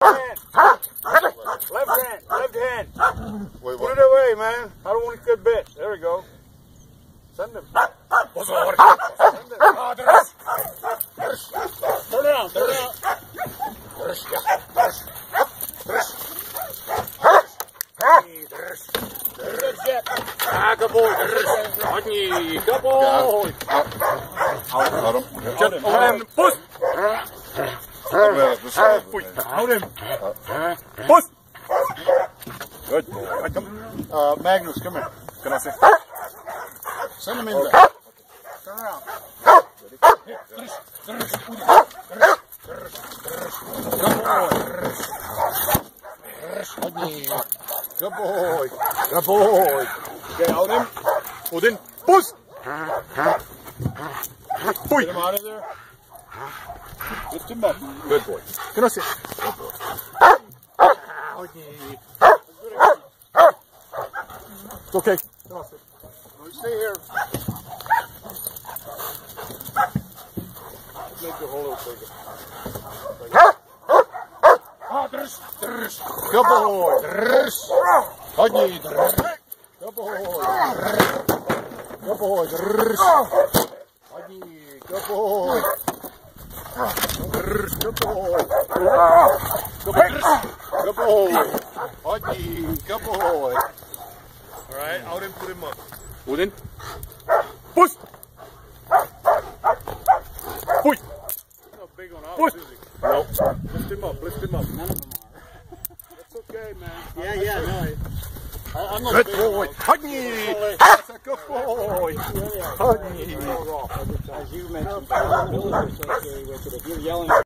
hand. Left hand. Left hand. Wait, Put it away, man. I don't want a good bit. There we go. Send him. Send him. Turn around. Turn around. Good shit. Ah, good boy. Hodney. Good boy. Out, out him. Get him. Hold him. Push. This way. Hold him. Push. Good boy. Right, come. Uh, Magnus, come here. Can I say? Send him in okay. there. Turn around. Good boy. Good boy. Good boy. Okay, hold him. Hold him. Push. Get him out of there. Lift him up. Good boy. Can I say? It's okay. No, stay here. Make the hole bigger. Good boy. Hodney. Good boy. Good boy. Hodney. Good boy. Good boy. Good boy. Hodney. Good boy. All right, out and put him up. Hold him. Push. Push. Not big on Push. ours, is he? No. Lift him up. Lift him up. None of them That's okay, man. Yeah, yeah, no. I, I'm not Good boy. Hodney. That's a good boy. Hodney. As you mentioned, you're yelling